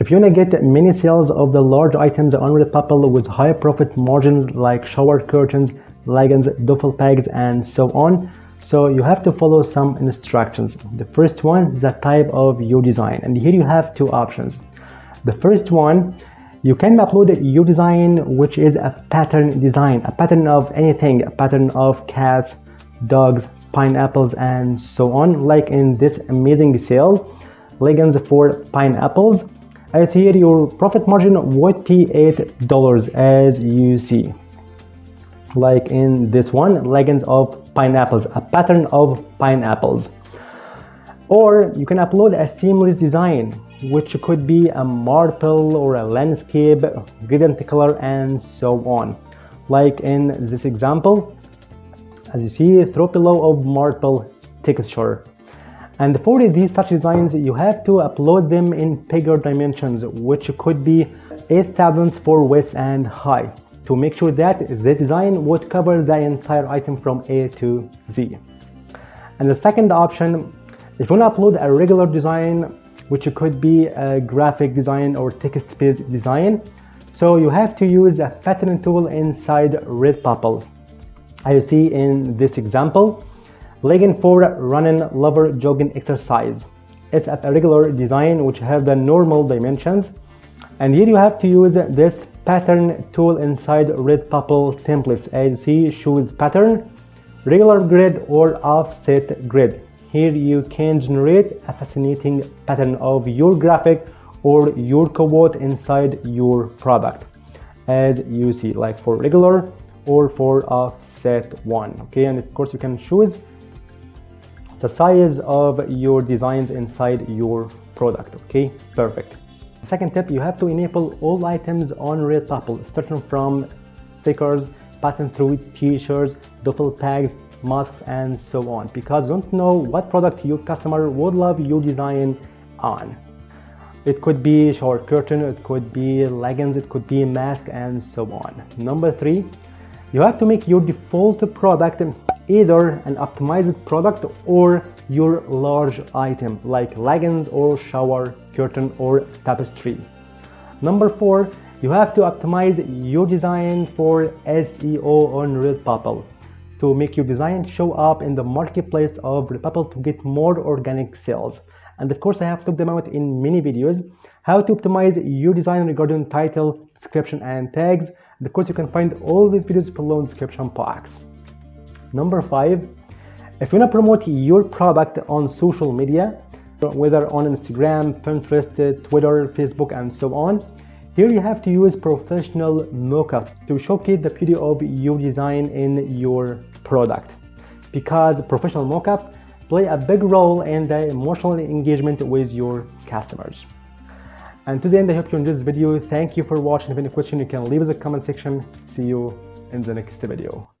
If you want to get many sales of the large items on Redbubble with high profit margins like shower curtains, leggings, duffel bags, and so on, so you have to follow some instructions. The first one is the type of your design, and here you have two options. The first one, you can upload your design, which is a pattern design, a pattern of anything, a pattern of cats, dogs, pineapples, and so on, like in this amazing sale, leggings for pineapples as here your profit margin would be $8 as you see. Like in this one leggings of pineapples a pattern of pineapples. Or you can upload a seamless design which could be a marble or a landscape gradient color and so on. Like in this example as you see throw pillow of marble texture and for these touch designs, you have to upload them in bigger dimensions, which could be 8,000 for width and height to make sure that the design would cover the entire item from A to Z. And the second option, if you want to upload a regular design, which could be a graphic design or text-based design, so you have to use a pattern tool inside Redbubble. As you see in this example, Legging for running lover jogging exercise. It's a regular design which have the normal dimensions. And here you have to use this pattern tool inside Redbubble templates as you see shoes pattern, regular grid or offset grid. Here you can generate a fascinating pattern of your graphic or your quote inside your product as you see like for regular or for offset one okay and of course you can choose the size of your designs inside your product okay? Perfect. Second tip you have to enable all items on redbubble starting from stickers pattern through t-shirts duffel bags masks and so on because don't know what product your customer would love your design on. It could be shower curtain it could be leggings it could be mask and so on. Number three you have to make your default product either an optimized product or your large item like leggings or shower curtain or tapestry. Number four, you have to optimize your design for SEO on Redbubble to make your design show up in the marketplace of Redbubble to get more organic sales. And of course, I have talked about in many videos how to optimize your design regarding title, description, and tags. And of course, you can find all these videos below in the description box. Number five, if you want to promote your product on social media, whether on Instagram, Pinterest, Twitter, Facebook, and so on, here you have to use professional mockup to showcase the beauty of your design in your product. Because professional mockups play a big role in the emotional engagement with your customers. And to the end, I hope you enjoyed this video. Thank you for watching. If you have any question, you can leave us a comment section. See you in the next video.